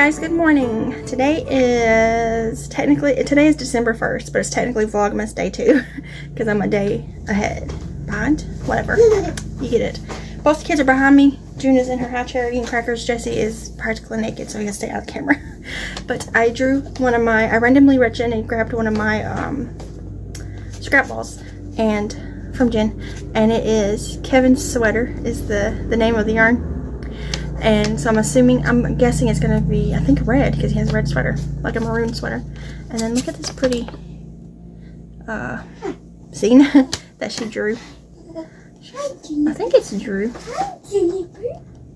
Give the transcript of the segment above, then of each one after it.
guys, good morning. Today is technically, today is December 1st, but it's technically Vlogmas day two because I'm a day ahead. Behind? Whatever. You get it. Both the kids are behind me. June is in her high chair eating crackers. Jessie is practically naked, so he has to stay out of the camera. but I drew one of my, I randomly reached in and grabbed one of my um, scrap balls and from Jen, and it is Kevin's sweater is the, the name of the yarn and so I'm assuming, I'm guessing it's going to be, I think red, because he has a red sweater, like a maroon sweater. And then look at this pretty uh, scene that she drew. I think it's Drew.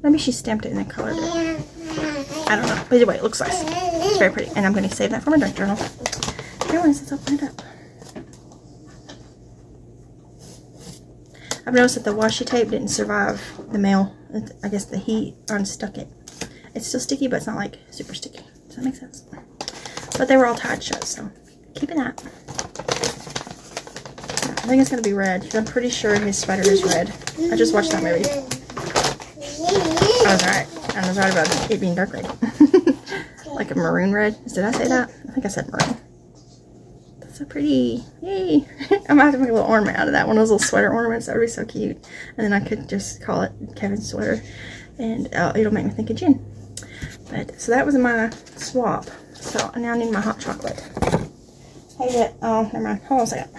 Maybe she stamped it and then colored it. I don't know. But either way, it looks nice. It's very pretty. And I'm going to save that for my junk journal. Anyways, let's open it up. I've noticed that the washi tape didn't survive the mail. I guess the heat unstuck it. It's still sticky, but it's not like super sticky. Does that make sense? But they were all tied shut, so keeping that. I think it's going to be red. I'm pretty sure his sweater is red. I just watched that movie. I was right. I was right about it being dark red. like a maroon red. Did I say that? I think I said maroon so pretty. Yay. I might have to make a little ornament out of that. One of those little sweater ornaments. That would be so cute. And then I could just call it Kevin's sweater. And uh, it'll make me think of Jen. But, so that was my swap. So I now need my hot chocolate. Hey, that, oh, never mind. Hold on a second.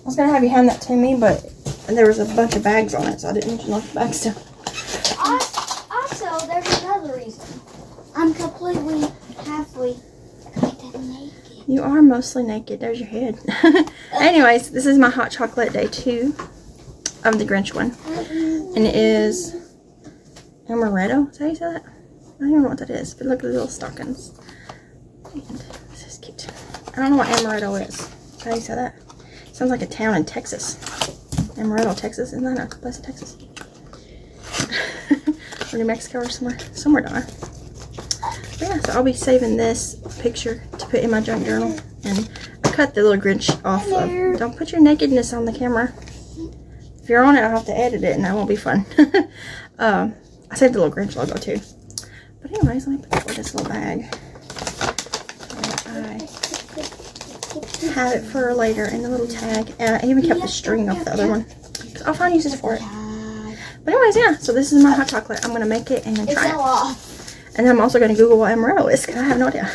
I was going to have you hand that to me, but there was a bunch of bags on it, so I didn't look the bags down. I'm completely halfway naked. You are mostly naked. There's your head. Anyways, this is my hot chocolate day two of the Grinch one. And it is amaretto. Is that how you say that? I don't even know what that is, but look at the little stockings. And this is cute. I don't know what amaretto is. Is that how you say that? Sounds like a town in Texas. Amaretto, Texas. Isn't that a place in Texas? or New Mexico or somewhere. Somewhere down there yeah, so I'll be saving this picture to put in my junk journal. And I cut the little Grinch off. Of, don't put your nakedness on the camera. If you're on it, I'll have to edit it, and that won't be fun. um, I saved the little Grinch logo, too. But anyways, let me put this little bag. I have it for later in the little tag. And I even kept the string off the other one. I'll find uses for it. But anyways, yeah. So this is my hot chocolate. I'm going to make it and then try it. And I'm also going to Google what amaretto is because I have no idea.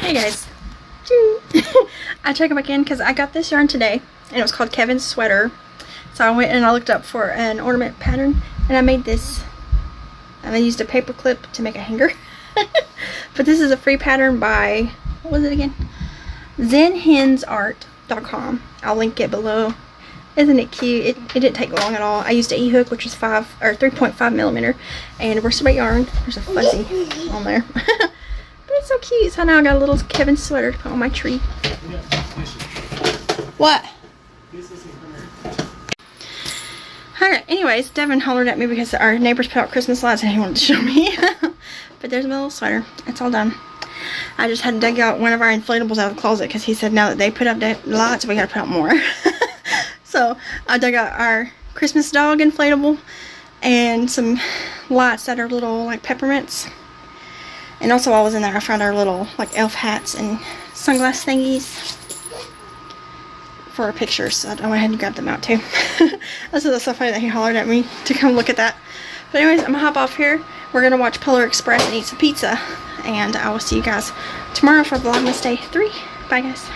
hey guys. I checked back in because I got this yarn today and it was called Kevin's Sweater. So I went and I looked up for an ornament pattern and I made this. And I used a paper clip to make a hanger. but this is a free pattern by, what was it again? ZenHensArt.com. I'll link it below isn't it cute? It, it didn't take long at all. I used an E-hook, which is 5 or 3.5 millimeter, and worsted weight yarn. There's a fuzzy on there. but it's so cute. So now I got a little Kevin sweater to put on my tree. What? Alright, anyways, Devin hollered at me because our neighbors put out Christmas lights and he wanted to show me. but there's my little sweater. It's all done. I just had to dig out one of our inflatables out of the closet because he said now that they put up the lights, we gotta put out more. So I dug out our Christmas dog inflatable and some lights that are little like peppermints. And also while I was in there I found our little like elf hats and sunglass thingies for our pictures. So I went ahead and grabbed them out too. That's so funny that he hollered at me to come look at that. But anyways, I'm gonna hop off here. We're gonna watch Polar Express and eat some pizza. And I will see you guys tomorrow for Vlogmas Day 3. Bye guys.